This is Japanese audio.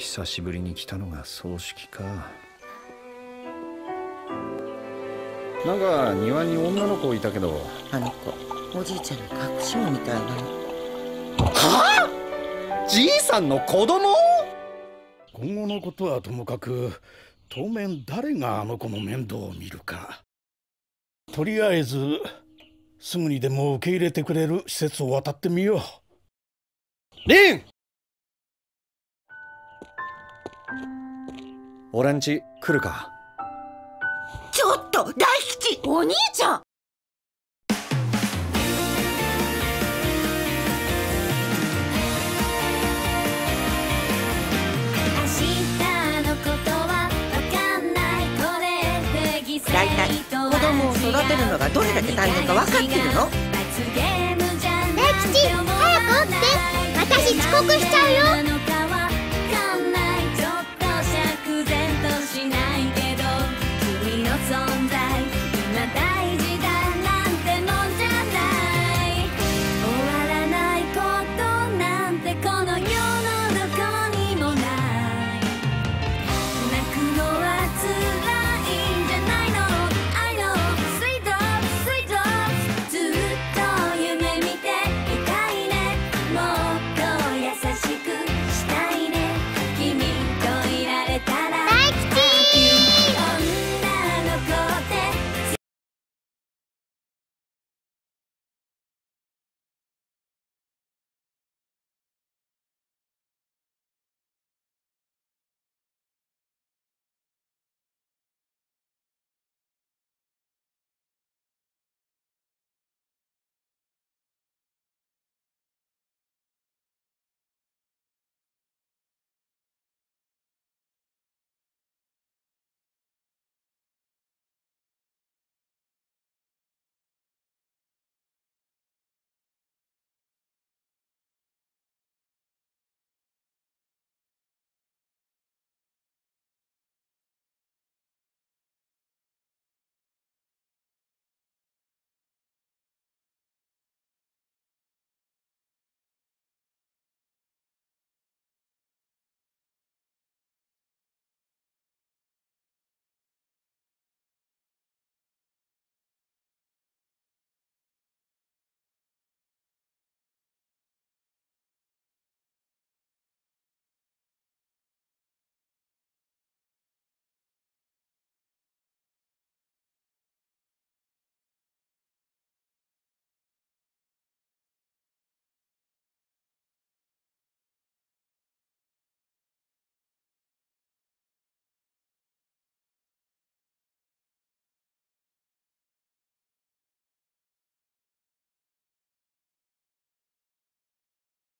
久しぶりに来たのが葬式か。なんか庭に女の子いたけど。あの子おじいちゃんの隠し子みたいなの。は？あじいさんの子供？今後のことはともかく当面誰があの子の面倒を見るか。とりあえずすぐにでも受け入れてくれる施設を渡ってみよう。リン俺んち来るか？ちょっと大吉お兄ちゃん。大体子供を育てるのがどれだけ大変か分かってるの大吉早く起きて。私遅刻しちゃうよ